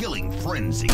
killing frenzy.